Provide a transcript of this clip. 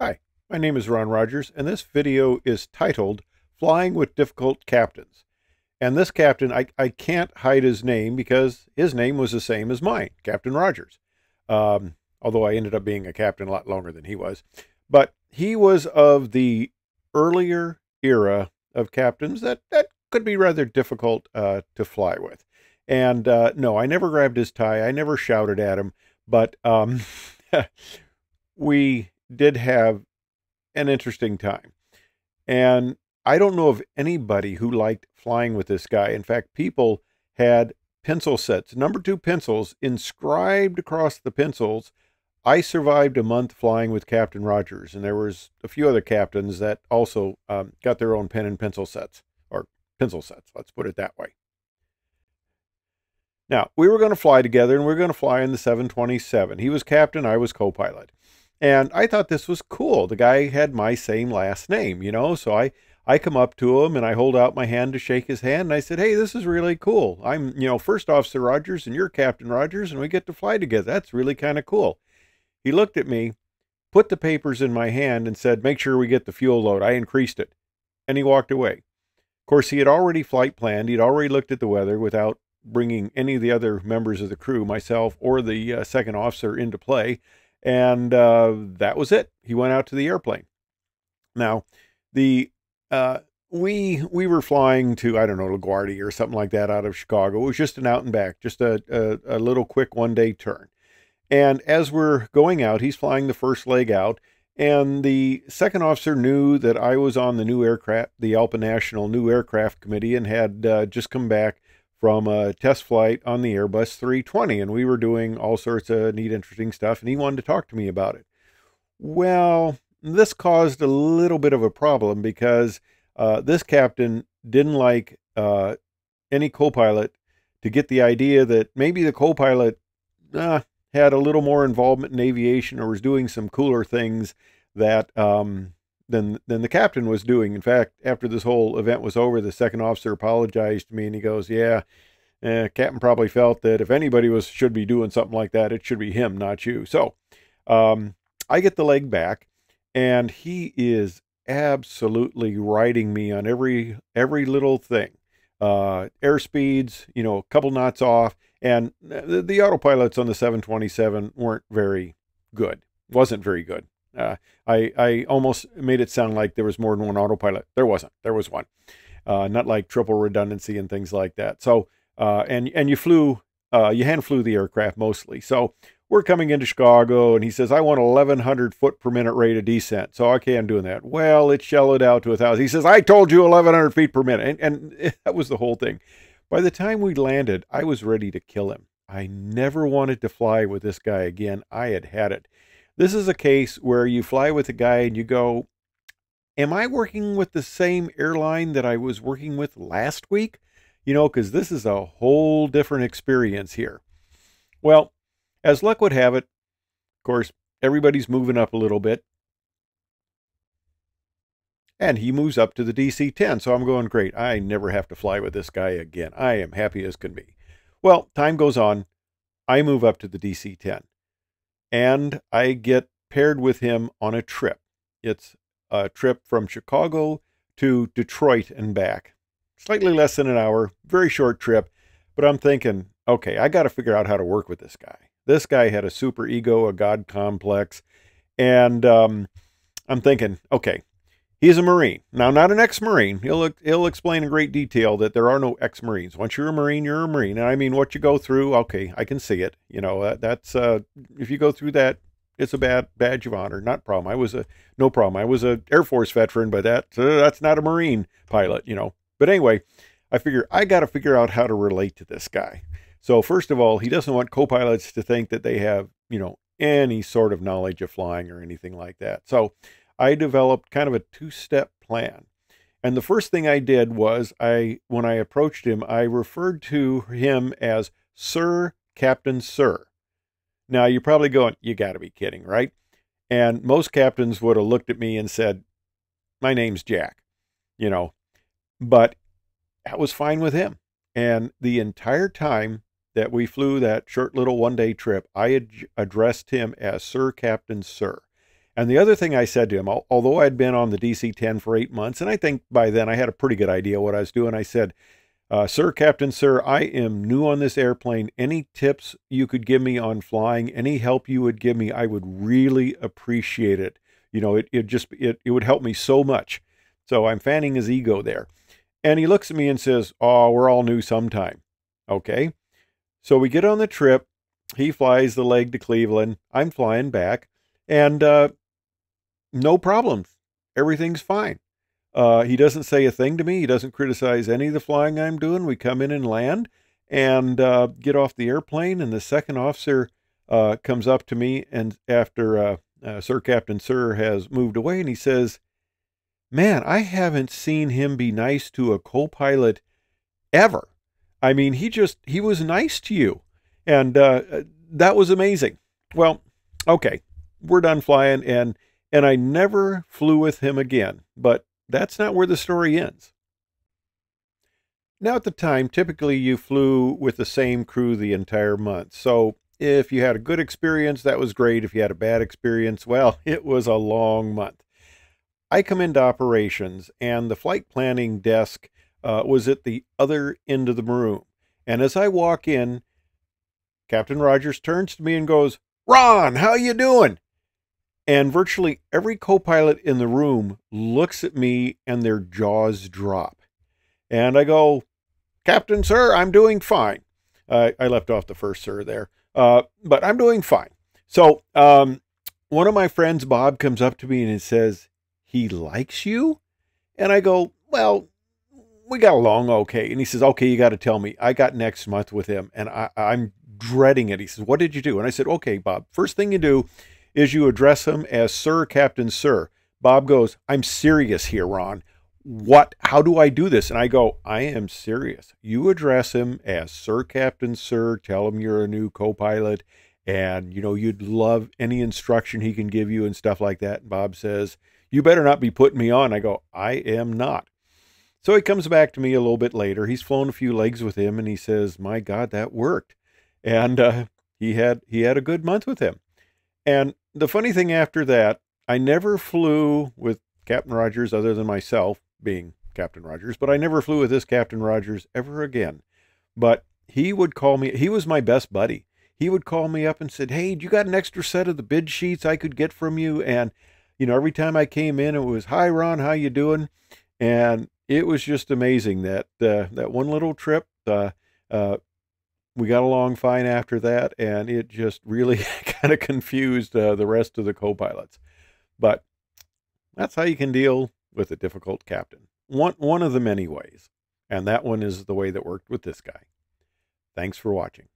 Hi, my name is Ron Rogers, and this video is titled Flying with Difficult Captains. And this captain, I, I can't hide his name because his name was the same as mine, Captain Rogers. Um, although I ended up being a captain a lot longer than he was. But he was of the earlier era of captains that, that could be rather difficult uh, to fly with. And uh, no, I never grabbed his tie. I never shouted at him. But um, we did have an interesting time. And I don't know of anybody who liked flying with this guy. In fact, people had pencil sets, number two pencils inscribed across the pencils. I survived a month flying with Captain Rogers, and there was a few other captains that also um, got their own pen and pencil sets, or pencil sets, let's put it that way. Now, we were going to fly together, and we were going to fly in the 727. He was captain, I was co-pilot. And I thought this was cool. The guy had my same last name, you know, so I, I come up to him and I hold out my hand to shake his hand. And I said, Hey, this is really cool. I'm, you know, First Officer Rogers and you're Captain Rogers and we get to fly together. That's really kind of cool. He looked at me, put the papers in my hand and said, Make sure we get the fuel load. I increased it. And he walked away. Of course, he had already flight planned. He'd already looked at the weather without bringing any of the other members of the crew, myself or the uh, second officer, into play. And uh, that was it. He went out to the airplane. Now, the uh, we we were flying to I don't know LaGuardia or something like that out of Chicago. It was just an out and back, just a, a, a little quick one day turn. And as we're going out, he's flying the first leg out, and the second officer knew that I was on the new aircraft, the ALPA National New Aircraft Committee, and had uh, just come back from a test flight on the Airbus 320, and we were doing all sorts of neat, interesting stuff, and he wanted to talk to me about it. Well, this caused a little bit of a problem because uh, this captain didn't like uh, any co-pilot to get the idea that maybe the co-pilot uh, had a little more involvement in aviation or was doing some cooler things that um, than than the captain was doing. In fact, after this whole event was over, the second officer apologized to me and he goes, "Yeah, eh, captain probably felt that if anybody was should be doing something like that, it should be him, not you." So, um, I get the leg back, and he is absolutely riding me on every every little thing. Uh, air speeds, you know, a couple knots off, and the, the autopilots on the 727 weren't very good. wasn't very good. Uh, I, I almost made it sound like there was more than one autopilot. There wasn't. There was one. Uh, not like triple redundancy and things like that. So, uh, and and you flew, uh, you hand flew the aircraft mostly. So we're coming into Chicago, and he says, I want 1,100 foot per minute rate of descent. So, okay, I'm doing that. Well, it shellowed out to a 1,000. He says, I told you 1,100 feet per minute. And, and that was the whole thing. By the time we landed, I was ready to kill him. I never wanted to fly with this guy again. I had had it. This is a case where you fly with a guy and you go, Am I working with the same airline that I was working with last week? You know, because this is a whole different experience here. Well, as luck would have it, of course, everybody's moving up a little bit. And he moves up to the DC 10. So I'm going, great. I never have to fly with this guy again. I am happy as can be. Well, time goes on. I move up to the DC 10 and I get paired with him on a trip. It's a trip from Chicago to Detroit and back. Slightly less than an hour, very short trip, but I'm thinking, okay, I got to figure out how to work with this guy. This guy had a super ego, a god complex, and um, I'm thinking, okay, he's a Marine. Now, not an ex-Marine. He'll he'll explain in great detail that there are no ex-Marines. Once you're a Marine, you're a Marine. And I mean, what you go through, okay, I can see it. You know, that's uh, if you go through that, it's a bad badge of honor. Not problem. I was a no problem. I was a Air Force veteran, but that uh, that's not a Marine pilot. You know. But anyway, I figure I got to figure out how to relate to this guy. So first of all, he doesn't want co-pilots to think that they have, you know, any sort of knowledge of flying or anything like that. So I developed kind of a two-step plan. And the first thing I did was I when I approached him, I referred to him as Sir Captain Sir. Now you're probably going, you got to be kidding, right? And most captains would have looked at me and said, "My name's Jack," you know. But that was fine with him. And the entire time that we flew that short little one day trip, I had addressed him as Sir Captain Sir. And the other thing I said to him, although I'd been on the DC 10 for eight months, and I think by then I had a pretty good idea what I was doing, I said, uh, Sir, Captain, Sir, I am new on this airplane. Any tips you could give me on flying, any help you would give me, I would really appreciate it. You know, it, it just, it, it would help me so much. So I'm fanning his ego there. And he looks at me and says, Oh, we're all new sometime. Okay. So we get on the trip. He flies the leg to Cleveland. I'm flying back. And uh, no problems. Everything's fine. Uh, he doesn't say a thing to me. He doesn't criticize any of the flying I'm doing. We come in and land and uh, get off the airplane. And the second officer uh, comes up to me and after uh, uh, Sir Captain Sir has moved away and he says, Man, I haven't seen him be nice to a co pilot ever. I mean, he just, he was nice to you. And uh, that was amazing. Well, okay, we're done flying and and I never flew with him again. But that's not where the story ends. Now, at the time, typically you flew with the same crew the entire month. So if you had a good experience, that was great. If you had a bad experience, well, it was a long month. I come into operations, and the flight planning desk uh, was at the other end of the room. And as I walk in, Captain Rogers turns to me and goes, Ron, how you doing? And virtually every co pilot in the room looks at me and their jaws drop. And I go, Captain, sir, I'm doing fine. Uh, I left off the first sir there, uh, but I'm doing fine. So um, one of my friends, Bob, comes up to me and he says, He likes you? And I go, Well, we got along okay. And he says, Okay, you got to tell me. I got next month with him and I, I'm dreading it. He says, What did you do? And I said, Okay, Bob, first thing you do is you address him as Sir, Captain, Sir. Bob goes, I'm serious here, Ron. What, how do I do this? And I go, I am serious. You address him as Sir, Captain, Sir. Tell him you're a new co pilot and, you know, you'd love any instruction he can give you and stuff like that. And Bob says, You better not be putting me on. I go, I am not. So he comes back to me a little bit later. He's flown a few legs with him and he says, My God, that worked. And uh, he had he had a good month with him. And the funny thing after that, I never flew with Captain Rogers other than myself being Captain Rogers, but I never flew with this Captain Rogers ever again. But he would call me, he was my best buddy. He would call me up and said, Hey, you got an extra set of the bid sheets I could get from you? And, you know, every time I came in, it was, Hi, Ron, how you doing? And it was just amazing that, uh, that one little trip, uh, uh, we got along fine after that, and it just really kind of confused uh, the rest of the co pilots. But that's how you can deal with a difficult captain. One, one of the many ways. And that one is the way that worked with this guy. Thanks for watching.